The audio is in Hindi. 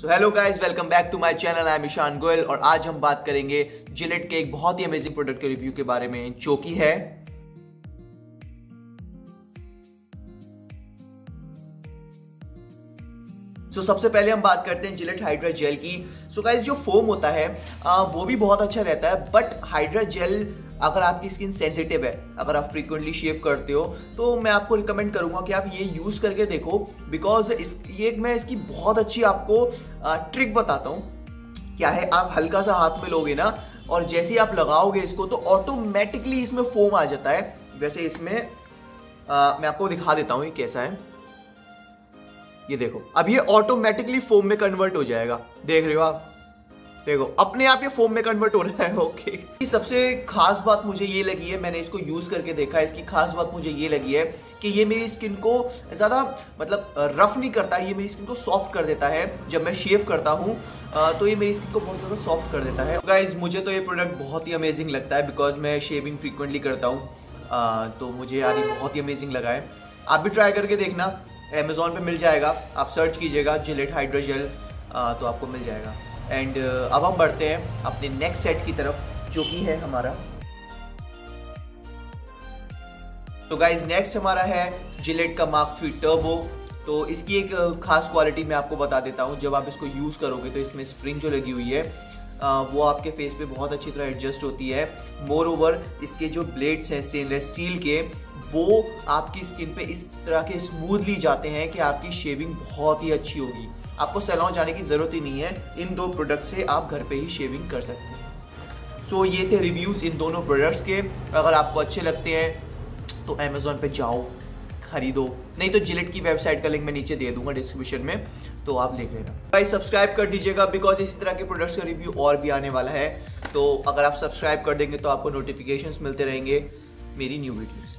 So hello guys welcome back to my channel I am Ishan Goyal और आज हम बात करेंगे जिलेट के एक बहुत ही अमेजिंग प्रोडक्ट के रिव्यू के बारे में जो कि है सो so, सबसे पहले हम बात करते हैं जिलेट हाइड्रा जेल की। सो so, गाइस जो फोम होता है वो भी बहुत अच्छा रहता है बट हाइड्रा जेल अगर आपकी स्किन सेंसिटिव है अगर आप फ्रीक्वेंटली शेव करते हो तो मैं आपको रिकमेंड करूँगा कि आप ये यूज़ करके देखो बिकॉज़ इस ये मैं इसकी बहुत अच्छी आपको ट्रिक बताता हूँ। क्या है आप हल्का सा हाथ में लोगे ना और जैसे ही आप लगाओगे इसको तो ऑटोमेटिकली इसमें फोम आ जाता है। वैसे इसमें आ, मैं आपको दिखा देता हूँ ये कैसा है। ये देखो अब ये ऑटोमेटिकली फोम में कन्वर्ट हो जाएगा। देख रहे हो आप? देखो, अपने आप ये फोम में कन्वर्ट हो रहा है ओके सबसे खास बात मुझे ये लगी है, मैंने इसको यूज़ करके देखा है, इसकी खास बात मुझे ये लगी है कि ये मेरी स्किन को ज़्यादा मतलब रफ नहीं करता, ये मेरी स्किन को सॉफ्ट कर देता है, जब मैं शेव करता हूँ तो ये मेरी स्किन को बहुत ज़्यादा सॉफ्ट कर देता है। गाइज़ मुझे तो ये प्रोडक्ट बहुत ही अमेजिंग लगता है बिकॉज़ मैं शेविंग फ्रीक्वेंटली करता हूँ तो मुझे यार ये बहुत ही अमेजिंग लगा है। आप भी ट्राई करके देखना अमेजोन पे मिल जाएगा, आप सर्च कीजिएगा जिलेट हाइड्रोजेल तो आपको मिल जाएगा। एंड uh, अब हम बढ़ते हैं अपने नेक्स्ट सेट की तरफ़ जो कि है हमारा। तो गाइज़ नेक्स्ट हमारा है जिलेट का मार्क थ्री टर्बो तो इसकी एक uh, खास क्वालिटी मैं आपको बता देता हूँ। जब आप इसको यूज़ करोगे तो इसमें स्प्रिंग जो लगी हुई है uh, वो आपके फेस पे बहुत अच्छी तरह एडजस्ट होती है। मोर ओवर इसके जो ब्लेड्स हैं स्टेनलेस स्टील के वो आपकी स्किन पे इस तरह के स्मूथली जाते हैं कि आपकी शेविंग बहुत ही अच्छी होगी। आपको सैलॉन जाने की ज़रूरत ही नहीं है। इन दो प्रोडक्ट से आप घर पे ही शेविंग कर सकते हैं। सो so, ये थे रिव्यूज़ इन दोनों प्रोडक्ट्स के। अगर आपको अच्छे लगते हैं तो अमेजोन पे जाओ खरीदो। नहीं तो जिलेट की वेबसाइट का लिंक मैं नीचे दे दूँगा डिस्क्रिप्शन में तो आप देख लेना। भाई सब्सक्राइब कर दीजिएगा बिकॉज़ इसी तरह के प्रोडक्ट्स का रिव्यू और भी आने वाला है। तो अगर आप सब्सक्राइब कर देंगे तो आपको नोटिफिकेशन मिलते रहेंगे मेरी न्यू वीडियोस